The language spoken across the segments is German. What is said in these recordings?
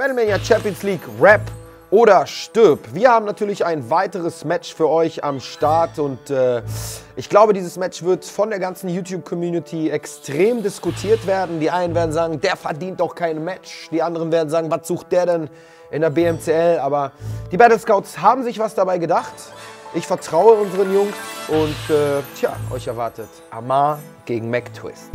Battlemania Champions League Rap oder stirb. Wir haben natürlich ein weiteres Match für euch am Start und äh, ich glaube, dieses Match wird von der ganzen YouTube-Community extrem diskutiert werden. Die einen werden sagen, der verdient doch kein Match. Die anderen werden sagen, was sucht der denn in der BMCL? Aber die Battle Scouts haben sich was dabei gedacht. Ich vertraue unseren Jungs und äh, tja, euch erwartet Amar gegen McTwist.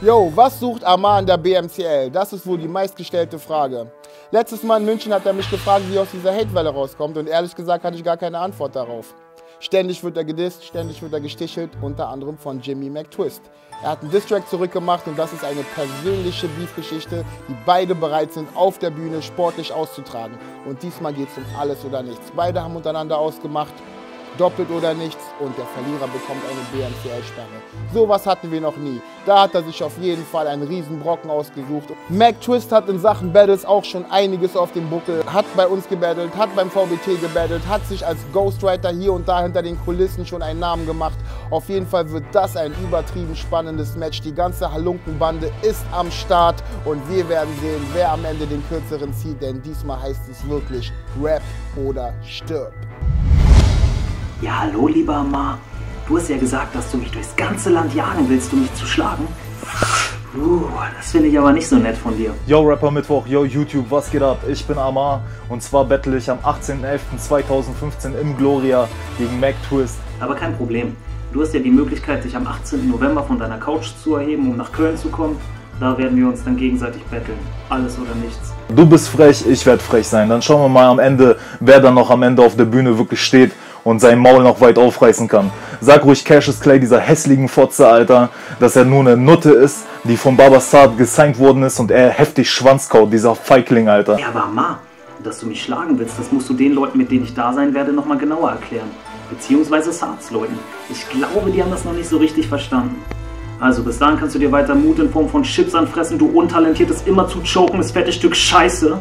Yo, was sucht Amar in der BMCL? Das ist wohl die meistgestellte Frage. Letztes Mal in München hat er mich gefragt, wie er aus dieser Hatewelle rauskommt und ehrlich gesagt hatte ich gar keine Antwort darauf. Ständig wird er gedisst, ständig wird er gestichelt, unter anderem von Jimmy McTwist. Er hat einen Distrack zurückgemacht und das ist eine persönliche Beef-Geschichte, die beide bereit sind, auf der Bühne sportlich auszutragen. Und diesmal geht es um alles oder nichts. Beide haben untereinander ausgemacht, doppelt oder nichts und der Verlierer bekommt eine BMCL-Sperre. Sowas hatten wir noch nie. Da hat er sich auf jeden Fall einen Riesenbrocken ausgesucht. Mac Twist hat in Sachen Battles auch schon einiges auf dem Buckel, hat bei uns gebattelt, hat beim VBT gebattelt, hat sich als Ghostwriter hier und da hinter den Kulissen schon einen Namen gemacht. Auf jeden Fall wird das ein übertrieben spannendes Match. Die ganze Halunkenbande ist am Start und wir werden sehen, wer am Ende den kürzeren zieht, denn diesmal heißt es wirklich Rap oder stirb. Ja, hallo, lieber Amar. Du hast ja gesagt, dass du mich durchs ganze Land jagen willst, um mich zu schlagen. Uh, das finde ich aber nicht so nett von dir. Yo Rapper Mittwoch, yo YouTube, was geht ab? Ich bin Amar und zwar battle ich am 18.11.2015 im Gloria gegen Mac Twist. Aber kein Problem. Du hast ja die Möglichkeit, dich am 18. November von deiner Couch zu erheben, um nach Köln zu kommen. Da werden wir uns dann gegenseitig betteln. Alles oder nichts. Du bist frech, ich werde frech sein. Dann schauen wir mal am Ende, wer dann noch am Ende auf der Bühne wirklich steht und sein Maul noch weit aufreißen kann. Sag ruhig Cassius Clay, dieser hässlichen Fotze, Alter, dass er nur eine Nutte ist, die von Baba Saad gesigned worden ist und er heftig Schwanzkaut, dieser Feigling, Alter. Ja, aber Ma, dass du mich schlagen willst, das musst du den Leuten, mit denen ich da sein werde, nochmal genauer erklären. Beziehungsweise Saads Leuten. Ich glaube, die haben das noch nicht so richtig verstanden. Also bis dahin kannst du dir weiter Mut in Form von Chips anfressen, du untalentiertes, immer zu chokendes, fettes Stück Scheiße.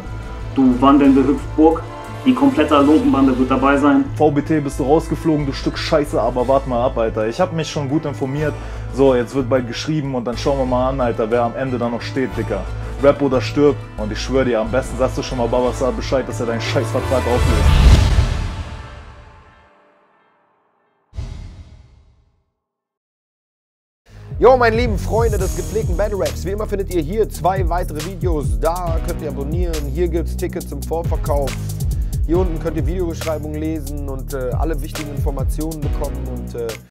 Du wandelnde Hüpfburg. Die komplette Lumpenbande wird dabei sein. VBT bist du rausgeflogen, du Stück Scheiße, aber warte mal ab, Alter. Ich habe mich schon gut informiert. So, jetzt wird bald geschrieben und dann schauen wir mal an, Alter, wer am Ende da noch steht, Dicker. Rap oder stirb. Und ich schwöre dir, am besten sagst du schon mal Babasar Bescheid, dass er deinen Scheißvertrag auflöst. Jo, meine lieben Freunde des gepflegten Battle Raps, wie immer findet ihr hier zwei weitere Videos. Da könnt ihr abonnieren, hier gibt es Tickets zum Vorverkauf. Hier unten könnt ihr Videobeschreibungen lesen und äh, alle wichtigen Informationen bekommen. Und äh,